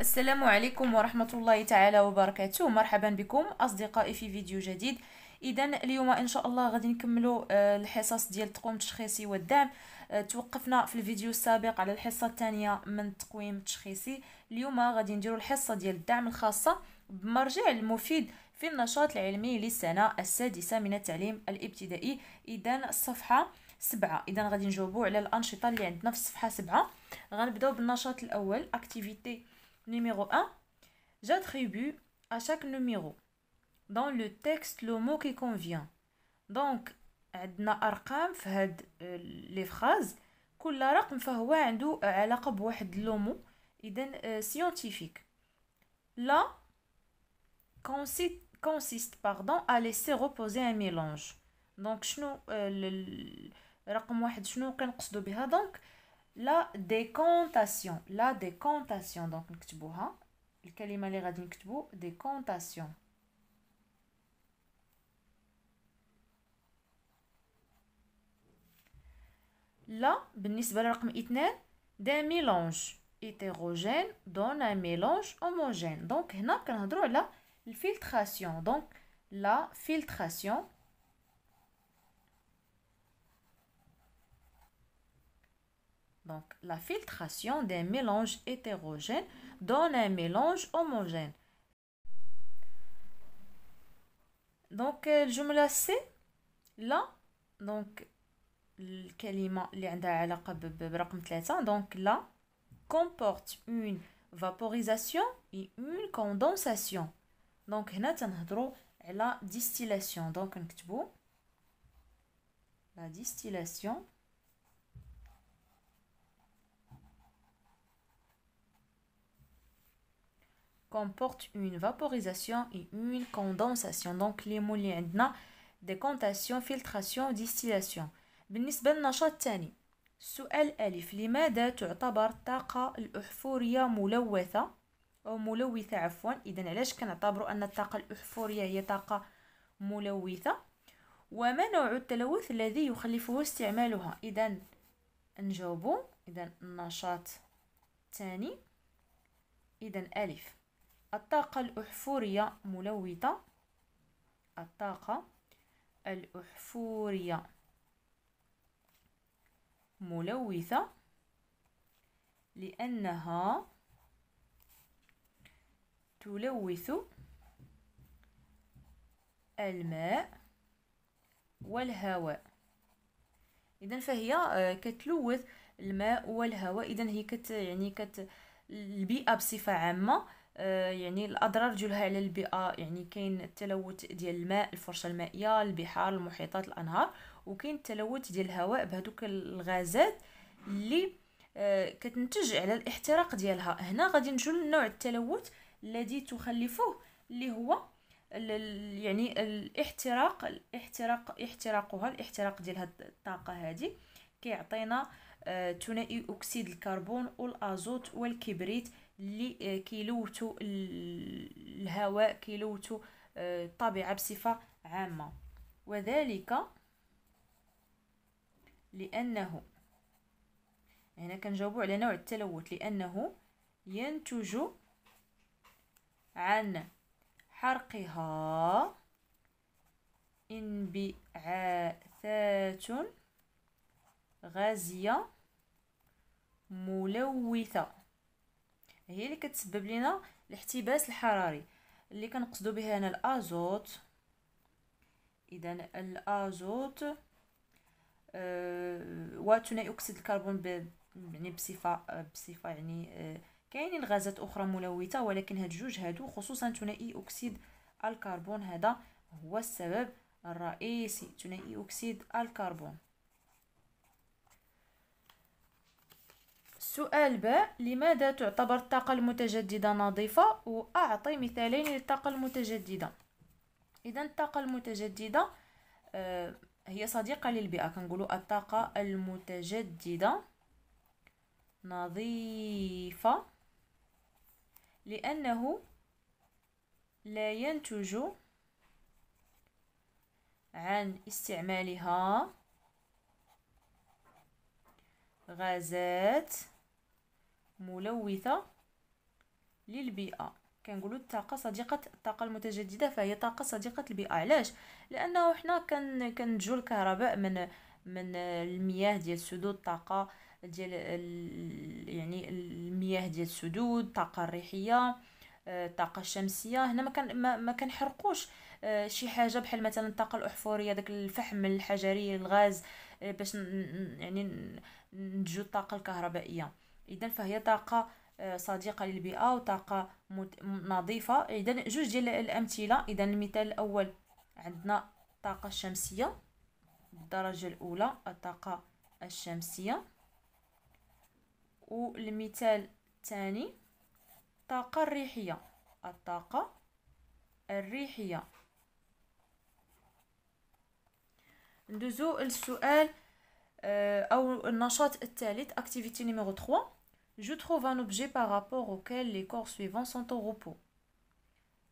السلام عليكم ورحمة الله تعالى وبركاته. مرحبا بكم أصدقائي في فيديو جديد. إذا اليوم إن شاء الله غادي نكملوا آه، الحصص ديال التقويم التشخيصي والدعم. آه، توقفنا في الفيديو السابق على الحصة الثانية من التقويم التشخيصي. اليوم غادي نديروا الحصة ديال الدعم الخاصة بمرجع المفيد في النشاط العلمي للسنة السادسة من التعليم الابتدائي. إذا الصفحة سبعة. إذا غادي نجاوبوا على الأنشطة اللي عندنا في الصفحة سبعة. غنبداو بالنشاط الأول أكتيفيتي Numéro 1, j'attribue à chaque numéro dans le texte le mot qui convient. Donc, عندنا ارقام في هاد لي فراز كل رقم فهو عنده علاقه بواحد لومو اذا سcientifique là consiste consiste pardon à laisser reposer un mélange donc شنو رقم واحد شنو كنقصدو بها دونك لا ديكونتاسيون لا ديكونتاسيون دونك نكتبوها الكلمه اللي غادي نكتبو ديكونتاسيون لا بالنسبه لرقم اثنان دا ميلونج hétérogène دون ان ميلونج homogène دونك هنا كنهضروا على الفلتراسيون دونك لا فلتراسيون Donc, la filtration d'un mélange hétérogène donne un mélange homogène. Donc, الجملة C là donc الكلمة اللي عندها علاقة برقم ثلاثة donc là comporte une vaporisation et une condensation donc هنا تنهضروا على distillation donc نكتبو la distillation comporte une vaporisation et une condensation. Donc les mots اللي عندنا décantation filtration distillation. بالنسبة للنشاط الثاني السؤال ألف لماذا تعتبر الطاقة الأحفورية ملوثة؟ أو ملوثة عفوا. إذا علاش كنعتبروا أن الطاقة الأحفورية هي طاقة ملوثة؟ وما نوع التلوث الذي يخلفه استعمالها؟ إذا نجاوبوا. إذا النشاط الثاني. إذا ألف. الطاقة الأحفورية ملوثة. الطاقة الأحفورية ملوثة. لأنها تلوث الماء والهواء. إذا فهي آه، كتلوث الماء والهواء. إذا هي كت يعني كت البيئة بصفة عامة. يعني الأضرار ديالها على البيئة. يعني كاين التلوث ديال الماء الفرشة المائية البحار المحيطات الأنهار. وكاين التلوث ديال الهواء بهذوك الغازات اللي آه، كتنتج على الاحتراق ديالها. هنا غادي نجو لنوع التلوث الذي تخلفه اللي هو يعني الاحتراق الاحتراق احتراقها الاحتراق ديال هاد الطاقة هذه كيعطينا آه، ثنائي أكسيد الكربون والأزوت والكبريت اللي آه، كيلوثوا الهواء كيلوثوا آه، الطبيعة بصفة عامة. وذلك لأنه هنا كنجاوبوا على نوع التلوث لأنه ينتج عن حرقها انبعاثات غازية ملوثة. هي اللي كتسبب لنا الاحتباس الحراري اللي كنقصدو بها هنا الأزوت. اذا الأزوت أه وثاني اكسيد الكربون ب يعني بصفة بصفة يعني أه كاينين غازات أخرى ملوثة ولكن هاد جوج هادو خصوصا ثنائي اكسيد الكربون هذا هو السبب الرئيسي ثنائي اكسيد الكربون. سؤال باء لماذا تعتبر الطاقة المتجددة نظيفة؟ وأعطي مثالين للطاقة المتجددة. إذا الطاقة المتجددة آه، هي صديقة للبيئة. كنقولوا الطاقة المتجددة نظيفة لأنه لا ينتج عن استعمالها غازات ملوثة للبيئة. كنقولوا الطاقة صديقة الطاقة المتجددة فهي طاقة صديقة البيئة. علاش؟ لأنه حنا كن كنتجو الكهرباء من من المياه ديال سدود الطاقة ديال يعني المياه ديال السدود الطاقة الريحية الطاقة الشمسية. هنا ما كان ما, ما كنحرقوش شي حاجة بحال مثلا الطاقة الأحفورية داك الفحم الحجري الغاز باش يعني نتجو الطاقة الكهربائية. اذا فهي طاقة آه، صديقة للبيئة وطاقة نظيفة. اذا جوج ديال الأمثلة إذا المثال الأول عندنا الطاقة الشمسية الدرجة الأولى الطاقة الشمسية. والمثال الثاني الطاقة الريحية الطاقة الريحية. ندوزو السؤال euh, أو النشاط الثالث activité numéro 3 Je trouve un objet par rapport auquel les corps suivants sont au repos.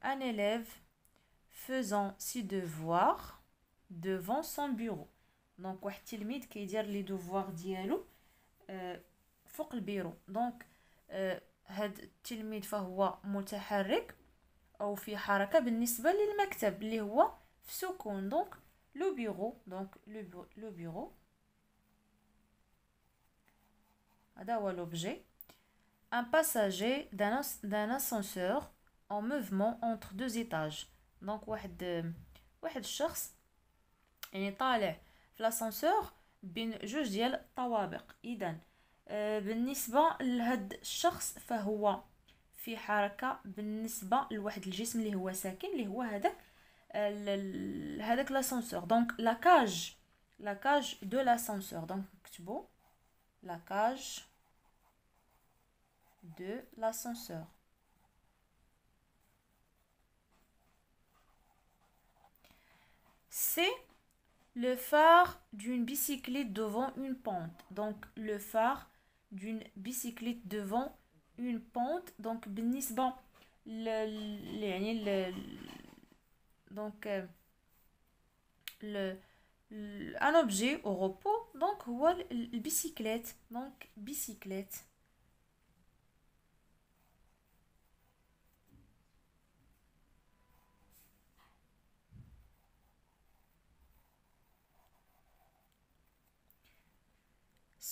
Un élève faisant ses devoirs devant son bureau. Donc واحد التلميذ كيدير لي دوفوار ديالو فوق البيرو دونك هاد التلميذ فهو متحرك او في حركه بالنسبه للمكتب اللي هو في سكون دونك لو بيرو دونك لو بيرو هذا هو لوبجي un passager d'un ascenseur en mouvement entre deux étages donc واحد واحد الشخص يعني طالع في l'ascenseur بين جوج ديال الطوابق اذا بالنسبه لهاد الشخص فهو في حركه بالنسبه لواحد الجسم اللي هو ساكن اللي هو هذاك هذاك l'ascenseur donc la cage la cage de l'ascenseur donc نكتبو la cage de l'ascenseur. C'est le phare d'une bicyclette devant une pente. Donc le phare d'une bicyclette devant une pente. Donc بالنسبة le, donc euh, le, un objet au repos donc هو bicyclette donc bicyclette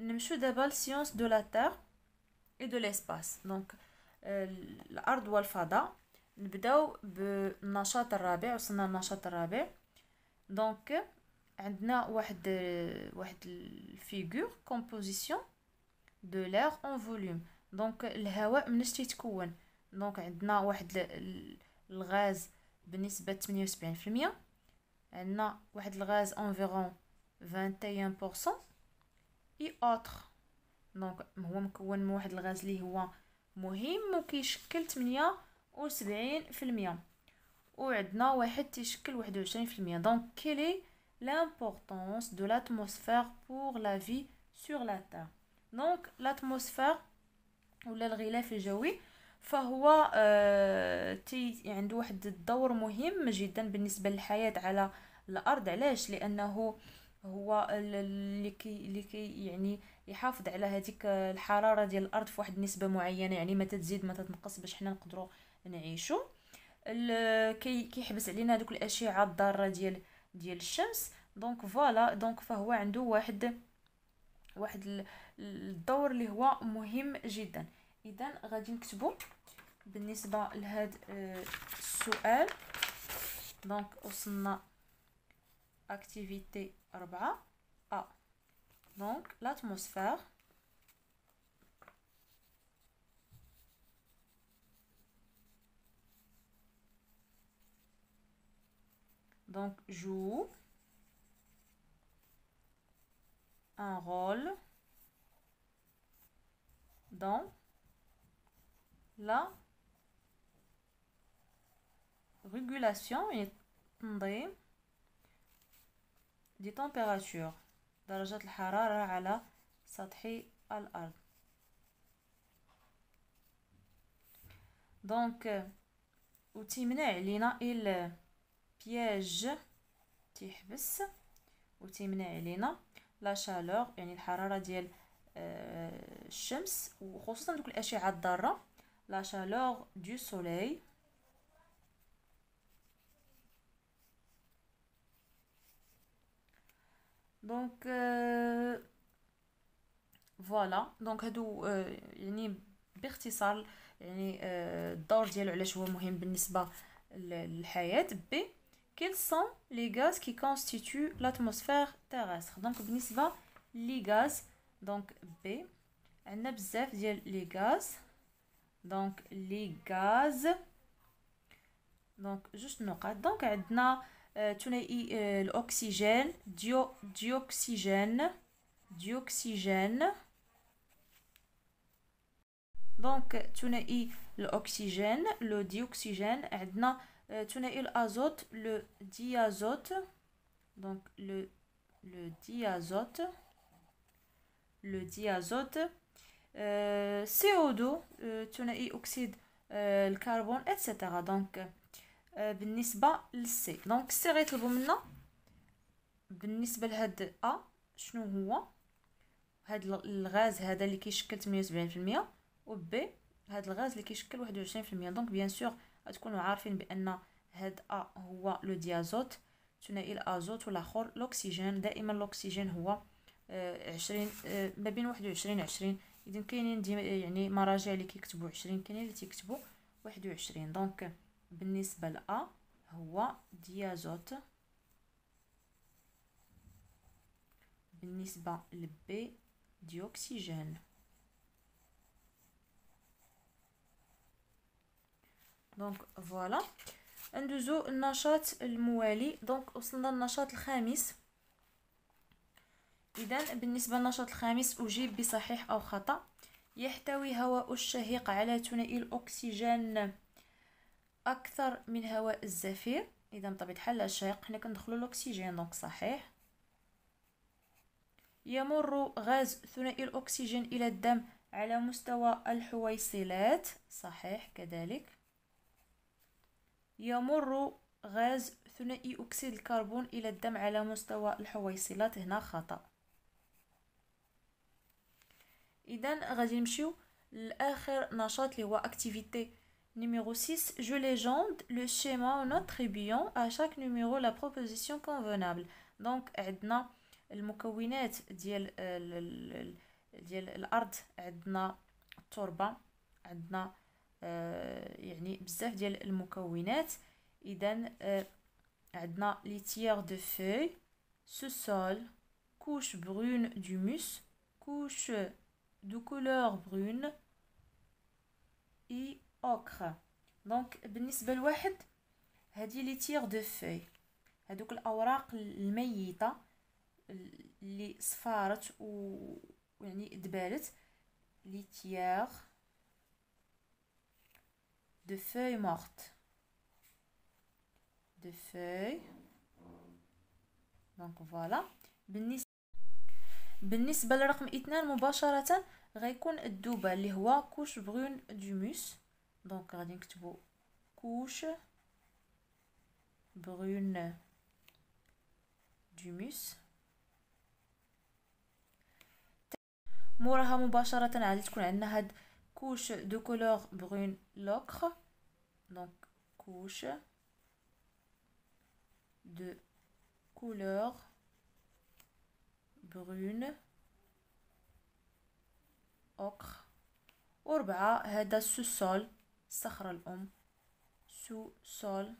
نمشو دابا ل sciences de la Terre et de l'espace donc الأرض والفضاء. نبداو بالنشاط الرابع وصلنا للنشاط الرابع. donc عندنا واحد واحد ال figure composition de l'air en volume donc الهواء مناش تيتكون. donc عندنا واحد الغاز بنسبة 78% عندنا واحد الغاز environ 21% et autres donc هو مكون من واحد الغاز اللي هو مهم وكيشكل 78% وعندنا واحد تيشكل 21% donc quelle est l'importance de l'atmosphère pour la vie sur la terre? donc l'atmosphère ولا الغلاف الجوي فهو آه تي عنده واحد الدور مهم جدا بالنسبة للحياة على الأرض. علاش؟ لأنه هو اللي كي اللي كي يعني يحافظ على هذيك الحرارة ديال الأرض في واحد النسبة معينة يعني ما تزيد ما تنقص باش حنا نقدروا نعيشوا كي كيحبس علينا هذوك الأشعة الضارة ديال ديال الشمس. donc voilà donc فهو عنده واحد واحد الدور اللي هو مهم جدا. إذا غادي نكتبو بالنسبة لهذا آه، السؤال. دونك وصلنا activité 4 A. Ah. Donc l'atmosphère donc joue un rôle dans la régulation et دي تمبيراتور درجات الحرارة على سطح الأرض. دونك وتيمنع علينا il بياج تيحبس وتيمنع علينا لا شالور يعني الحرارة ديال آه، الشمس وخصوصا دوك الأشعة الضارة. لا شالور دو سوليل دونك فوالا دونك هادو يعني باختصار يعني الدور ديالو علاش هو مهم بالنسبه للحياه بي quels sont les gaz qui constituent l'atmosphère terrestre donc بالنسبه لي غاز دونك بي عندنا بزاف ديال لي غاز دونك لي غاز دونك جوج نقاط دونك عندنا ثنائي الاكسجين ديو ديوكسيجين ديوكسيجين دونك ثنائي الاكسجين لو ديوكسيجين عندنا ثنائي الازوت لو ديازوت دونك لو لو ديازوت لو ديازوت سي او 2 ثنائي اكسيد الكربون اتسيتيرا دونك بالنسبة للسي. دونك السي غيطلبوا منا. بالنسبة لهاد ا شنو هو؟ هاد الغاز هذا اللي كيشكل 78% و B هاد الغاز اللي كيشكل 21% donc bien sûr غتكونوا عارفين بأن هاد ا هو le diazote. ثنائي الأزوت والاخر الأكسجين. دائما الأكسجين هو عشرين ما بين واحد وعشرين عشرين. اذا كاينين يعني مراجع اللي كيكتبوا عشرين كاينين اللي تيكتبوا واحد وعشرين. donc بالنسبة ل A هو diazote. بالنسبة ل B dioxygène. donc voilà. ندوزو النشاط الموالي. donc وصلنا للنشاط الخامس. اذا بالنسبة للنشاط الخامس أجيب بصحيح أو خطأ. يحتوي هواء الشهيق على ثنائي الأكسجين. أكثر من هواء الزفير. إذا بطبيعه الحال الشهيق حنا كندخلو الأكسجين donc صحيح. يمر غاز ثنائي الأكسجين إلى الدم على مستوى الحويصلات. صحيح كذلك. يمر غاز ثنائي أكسيد الكربون إلى الدم على مستوى الحويصلات. هنا خطأ. إذا غادي نمشيو لآخر نشاط اللي هو أكتيفيتي. Numéro 6, je légende le schéma en attribuant à chaque numéro la proposition convenable. Donc, عندنا المكونات ديال ديال الارض عندنا التربه عندنا يعني بزاف ديال المكونات اذا عندنا لي تيير دو فeuilles سو سول couche brune d'humus couche de couleur brune et اوكر دونك بالنسبة لواحد هذه litière de feuilles. هذوك الأوراق الميتة اللي صفارت و يعني دبالت. litière de feuilles mortes. de feuilles. donc voilà بالنسبة بالنسبة لرقم اثنان مباشرة غيكون الدوبة اللي هو couche brune d'humus دونك غادي نكتبو كوش برون دوموس موراها مباشرة عادي تكون عندنا هاد كوش دو كولور برون لوكر دونك كوش دو كولور برون اوكر وربعة هذا السوسول الصخرة الأم. سو سول.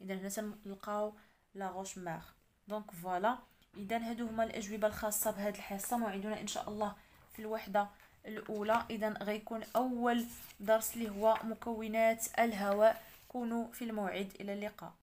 إذا هنا تنلقاو لا غوش ماغ دونك فوالا. إذا هادو هما الأجوبة الخاصة بهاد الحصة. موعدنا إن شاء الله في الوحدة الأولى. إذا غيكون أول درس اللي هو مكونات الهواء. كونوا في الموعد. إلى اللقاء.